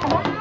好的